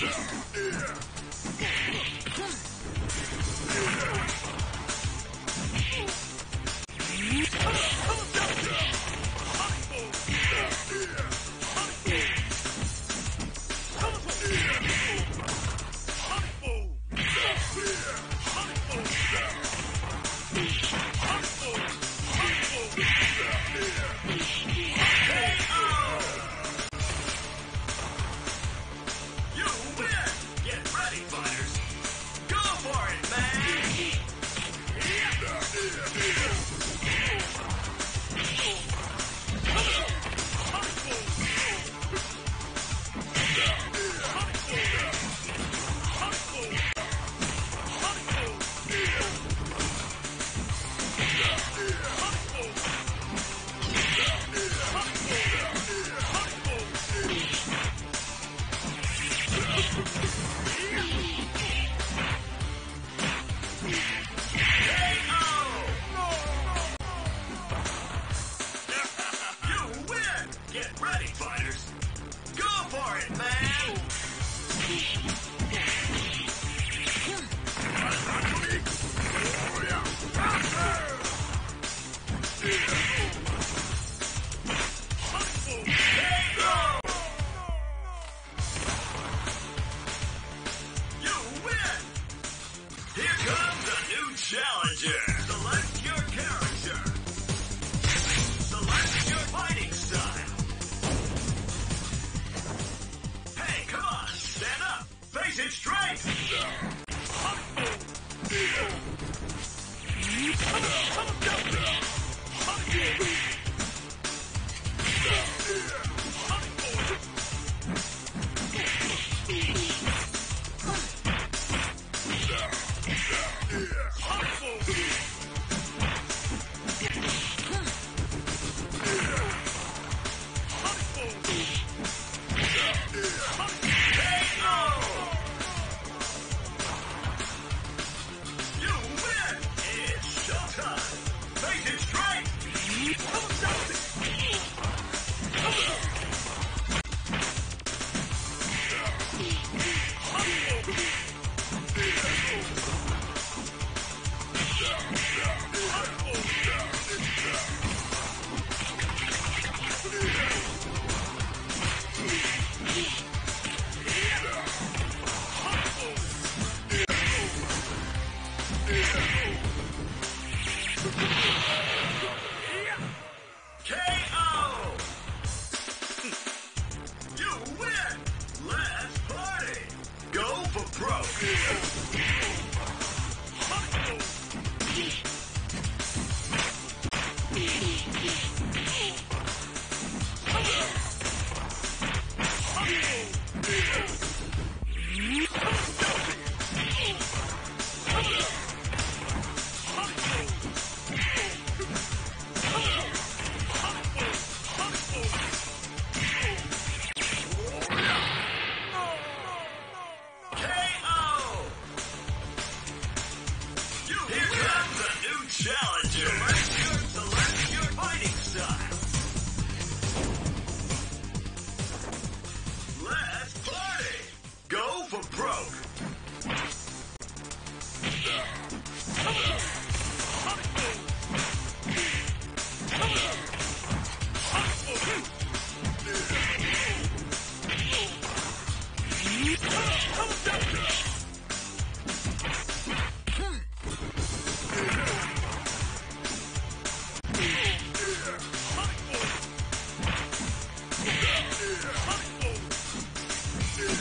down. Raise it straight! Come on, come on, come on. Yeah.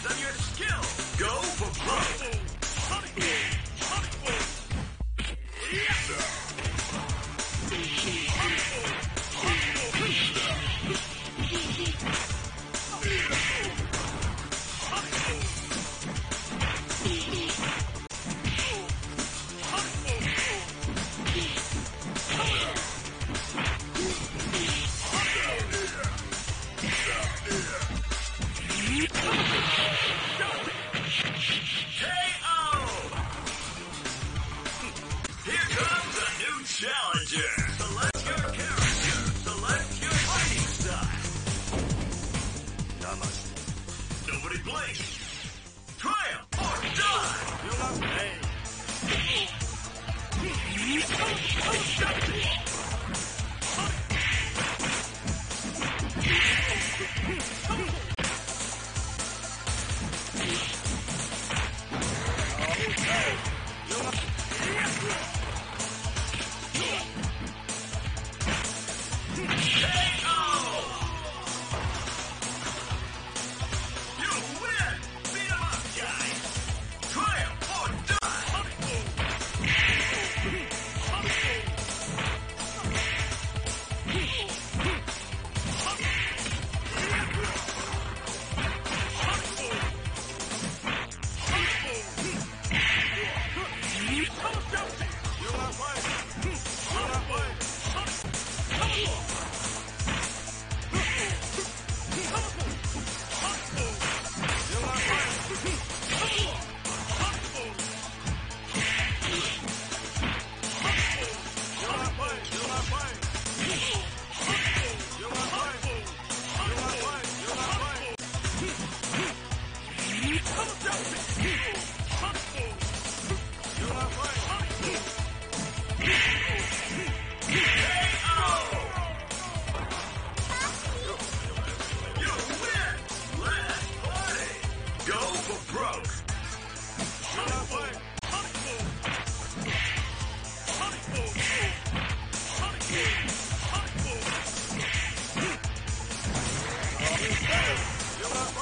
on your skill. KO! Here comes a new challenger! Select your character! Select your fighting style! Namaste. Nobody blink! Triumph or die! You Shut up! KO!